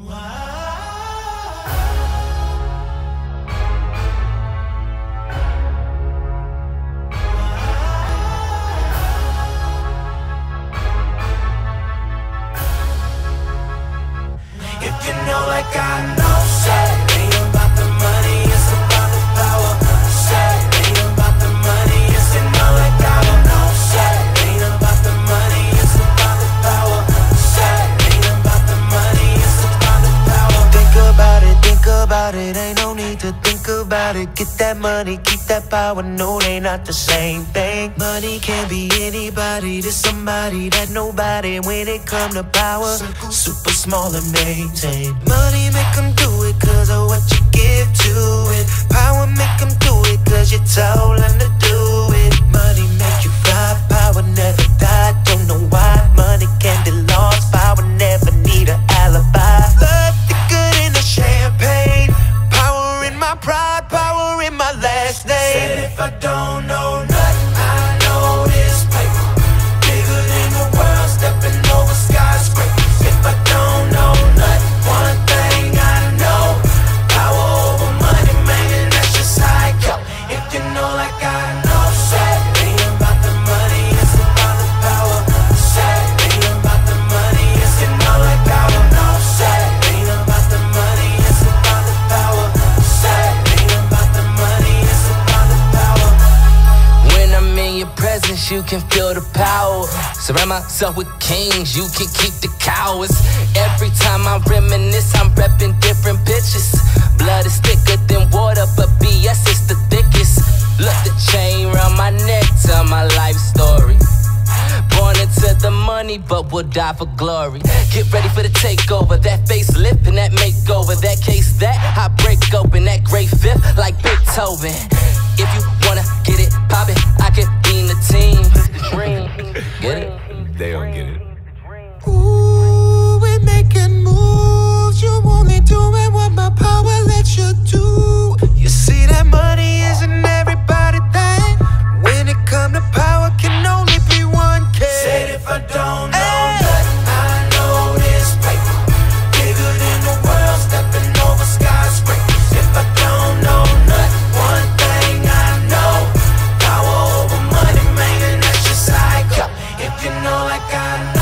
If you know like I know, about it, ain't no need to think about it. Get that money, keep that power, no they not the same thing. Money can be anybody, to somebody that nobody when it come to power. Super small and maintain. Money make them do it cause of what you give to it. Power make them do it presence, you can feel the power. Surround myself with kings, you can keep the cowards. Every time I reminisce, I'm repping different bitches. Blood is thicker than water, but BS is the thickest. Look, the chain round my neck, tell my life story. Born into the money, but will die for glory. Get ready for the takeover, that facelift and that makeover. That case that I break open, that great fifth like Beethoven. If you wanna get it poppin', team. Get it? They don't get it. Ooh, we making moves. know I got